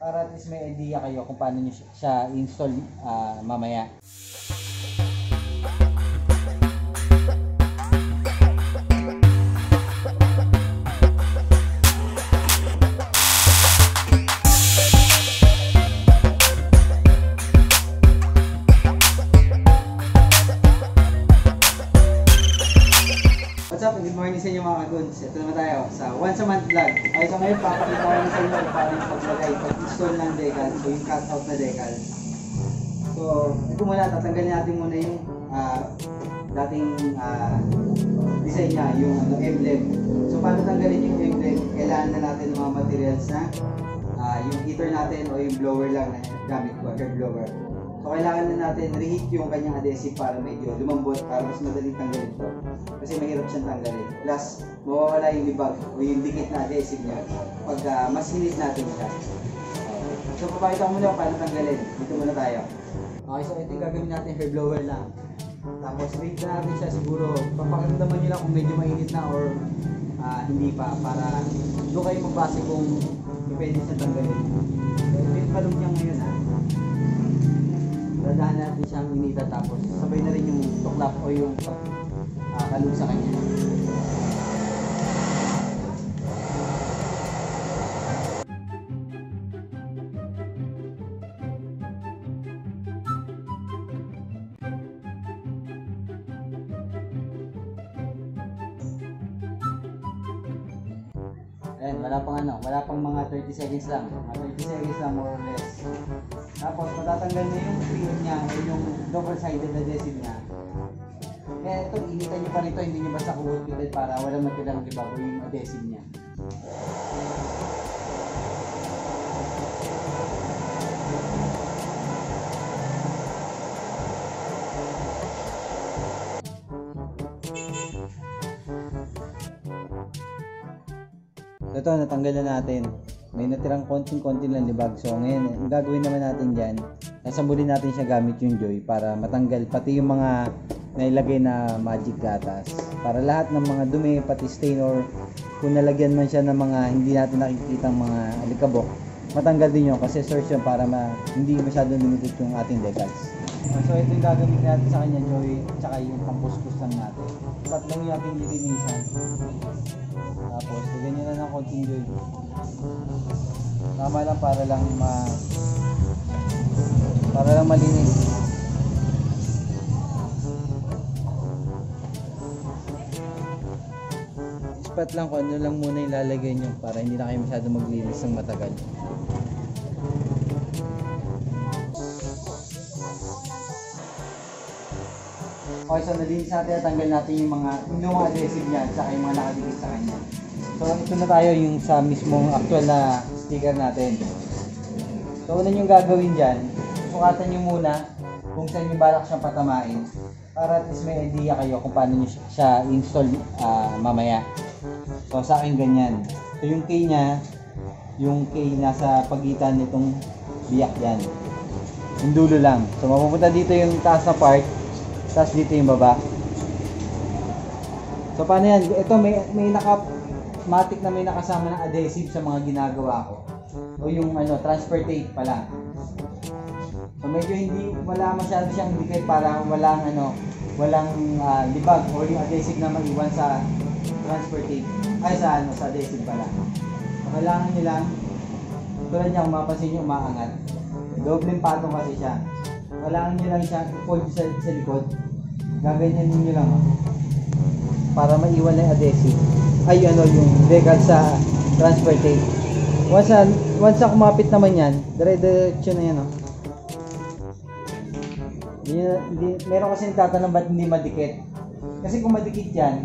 para at least may idea kayo kung paano nyo siya- install ah, mamaya. Up? Good morning sa inyo mga kaguns. Ito naman tayo sa once a month vlog. Okay, so ngayon papakita ko sa inyo paano yung paglagay, pag-install ng decal, so yung cut out na decal. So, ito muna, tatanggalin natin muna yung ah, dating ah, design niya, yung ano, emblem. So, paano tanggalin yung emblem? Kailangan na natin ng mga materials na ah, yung heater natin o yung blower lang na gamit ko, blower. So, kailangan na natin reheat yung kanyang adhesive para medyo lumambot para mas madaling tanggalin to. Kasi mahirap siyang tanggalin. Plus, mawawala yung libag o yung dikit na adhesive niya pag ah, mas hinit natin siya. So, papakita ko muna kung paano tanggalin. Dito muna tayo. Okay, so ito yung gagawin natin, hair blower lang. Tapos, wait na natin siya siguro. Papakiramdaman nyo lang kung medyo mainit na or ah, hindi pa para doon kayo magbase kung pwede siya tanggalin. So, ito yung kalog niya ngayon ha. Dadahan natin siyang inita tapos sabay na rin yung tuklap o yung uh, kalog sa kanya. Ayan, wala pang ano, wala pang mga 30 seconds lang. Mga 30 seconds lang more or less. Tapos matatanggal niya yung trio niya yung double-sided adhesive niya. Kaya ito, initan niyo pa rito, hindi niyo basta kuhututin para wala matirang libago yung adhesive niya. Ito, natanggal na natin. May natirang konting-konti lang libag. So, ngayon, ang gagawin naman natin dyan, nasambulin natin siya gamit yung joy para matanggal pati yung mga nailagay na magic gatas. Para lahat ng mga dumi, pati stain or kung nalagyan man siya ng mga hindi natin nakikitang mga alikabok, matanggal din yun kasi source yun para ma, hindi masyadong lumikot yung ating decals. So, ito yung gagawin natin sa kanya, joy, tsaka yung pampuskus lang natin. Tatlong yung ating lilinisan. Tapos, lagyan nyo na ng konting joy. Tama lang para lang ma... Para lang malinis. Ispat lang kung ano lang muna yung lalagay nyo para hindi na kayo masyado maglinis ng matagal. Okay, so nalinis natin, tanggal natin yung mga yung mga adhesive niya at saka yung mga nakadikit sa kanya. So ito na tayo yung sa mismong actual na sticker natin. So una yung gagawin dyan, sukatan nyo muna kung saan yung balak siyang patamain para at least may idea kayo kung paano nyo siya- install ah, mamaya. So sa akin ganyan. So yung key niya, yung key nasa pagitan nitong biyak yan. Yung dulo lang. So mapupunta dito yung taas na part, tapos dito yung baba. So paano yan? Ito may may naka matic na may nakasama ng adhesive sa mga ginagawa ko. O yung ano, transfer tape pala. So medyo hindi wala masyado siyang dikit para walang ano, walang ah, libag o yung adhesive na maiwan sa transfer tape. Ay sa ano, sa adhesive pala. Kailangan niyo lang tulad niya kung mapapansin niyo umaangat. Dobleng patong kasi siya. Kailangan niyo lang siya i-fold sa, sa likod. Gaganyan niyo lang oh. para maiwan na yung adhesive. Ay ano yung legal sa transfer tape. Once na, once na kumapit naman yan, dire-diretso na yan oh. Hindi, hindi, meron kasi nagtatanong ba't hindi madikit. Kasi kung madikit yan,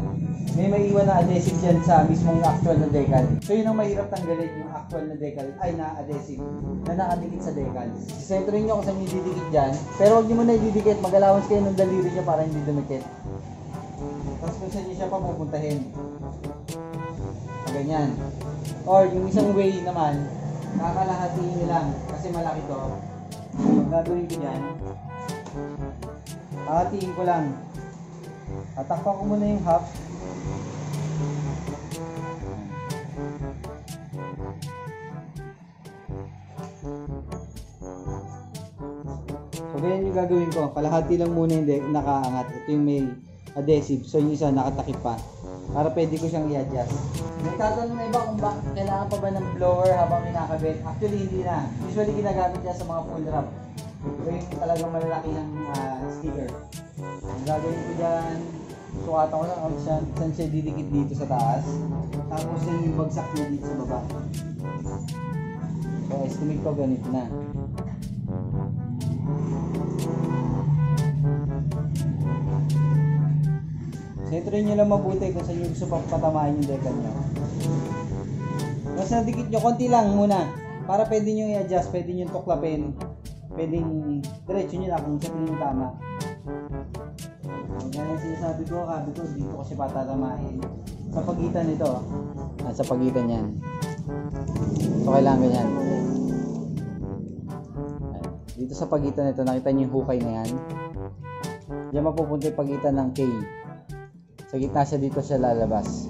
may maiwan na adhesive dyan sa mismong actual na decal. So yun ang mahirap tanggalin yung actual na decal, ay na adhesive, na nakadikit sa decal. Sentro nyo kung saan yung didikit dyan, pero huwag nyo muna ididikit, mag-allowance kayo ng daliri nyo para hindi dumikit. Tapos kung saan nyo siya papupuntahin. Ganyan. Or yung isang way naman, kakalahatiin nyo lang, kasi malaki to. Ang gagawin ko dyan, hahatiin ko lang. Tatakpan ko muna yung half. So, ganyan yung gagawin ko. Kalahati lang muna de- nakaangat. Ito yung may adhesive. So, yung isa nakatakip pa. Para pwede ko siyang i-adjust. Nagtatanong na iba kung ba, kailangan pa ba ng blower habang minakabit. Actually, hindi na. Usually, ginagamit niya sa mga full wrap. Ito yung talagang malalaki ng ah, sticker. Ang gagawin ko dyan, sukatan ko lang kung saan, saan siya didikit dito sa taas. Tapos yung bagsak niya dito sa baba. So, estimate ko ganito na. Sentrin nyo lang mabuti kung saan nyo gusto pang patamahin yung decal nyo. Mas nadikit nyo, konti lang muna. Para pwede nyo i-adjust, pwede nyo tuklapin. Pwedeng diretso nyo na kung saan yung tama. Yung sinasabi ko, sabi ko, dito ko siya patatamahin. Sa pagitan nito, ah, sa pagitan yan. So, kailangan ganyan. Dito sa pagitan nito, nakita niyo yung hukay na yan. Diyan mapupunta yung pagitan ng K. Sa gitna siya dito siya lalabas.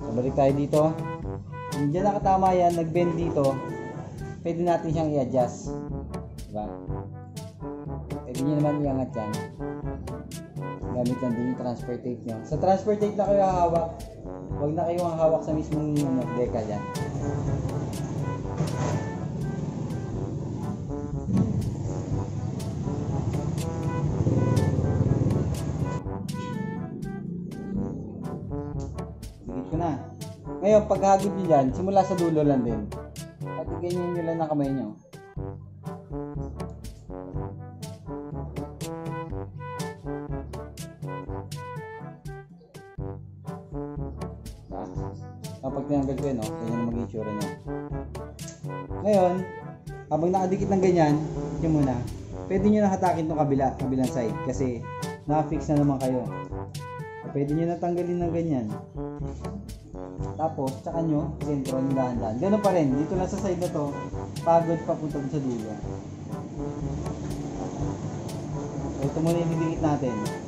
So, balik tayo dito. Diyan nakatama yan, nag-bend dito. Pwede natin siyang i-adjust. Diba? Nyo naman iangat yan. Gamit lang din yung transfer tape nyo. Sa transfer tape na kayo hawak. Huwag na kayong hawak sa mismong ano, decal yan. Dikit ko na. Ngayon, paghagod nyo dyan, simula sa dulo lang din. At ganyan nyo lang ng kamay nyo. Kapag tinanggal ko yun, no, ganyan maging itsura niya. Ngayon, habang nakadikit ng ganyan, yun muna, pwede nyo na hatakin itong kabila, kabilang side, kasi naka-fix na naman kayo. Pwede nyo na tanggalin ng ganyan. Tapos, tsaka nyo, sentro nyo dahan-dahan. Ganun pa rin, dito lang sa side na to, pagod papunta sa dulo. So, ito muna yung didikit natin.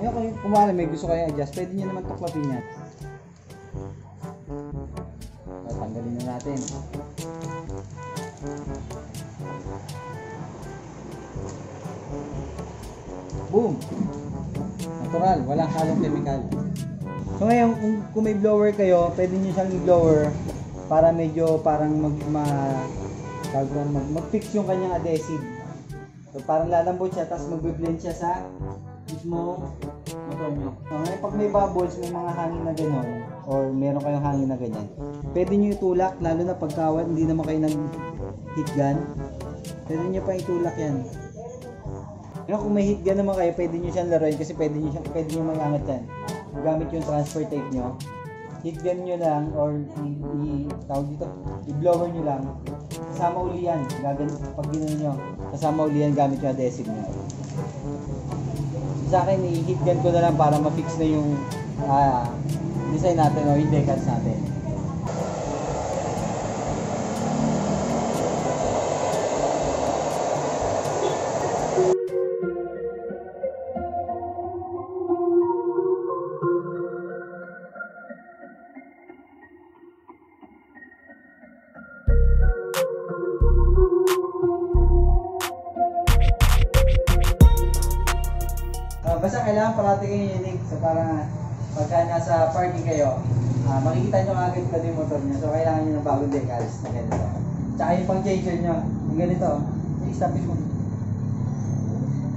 Ngayon kung kumala may gusto kayo adjust, pwede nyo naman tuklapin yan. Tatanggalin na natin. Boom! Natural, walang halong chemical. So ngayon, kung, kung may blower kayo, pwede nyo siyang i-blower para medyo parang mag, ma, mag, mag-fix yung kanyang adhesive. So parang lalambot siya, tapos magbe-blend siya sa mismo motor nyo. Ngayon, pag may bubbles, may mga hangin na gano'n, or meron kayong hangin na ganyan, pwede nyo itulak, lalo na pagkawan, hindi naman kayo nag-heat gun, pwede nyo pa itulak yan. Ngayon, kung may heat gun naman kayo, pwede nyo siyang laruin kasi pwede nyo, siyang, pwede nyo mangangat yan. Gamit yung transfer tape nyo. Heat gun nyo lang or i, i tawag dito, i-blower nyo lang. Kasama uli yan. Gagan, pag ginawa nyo, kasama uli yan gamit yung adhesive nyo. Sa akin, i-heat ko na lang para ma-fix na yung ah, design natin o yung decals natin. Parati kayo unique. So para pagka nasa parking kayo, ah, makikita nyo agad ka yung motor nyo. So kailangan nyo ng bagong decals na ganito. Tsaka yung pang-changer nyo, yung ganito. I-establish mo.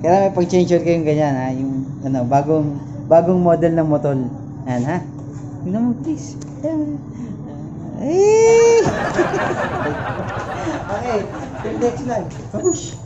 Kailangan may pang-changer kayong ganyan ha. Yung ano, bagong bagong model ng motor. Yan ha. Tingnan mo please. Ayan. Eh! okay, yung next lang. Babush!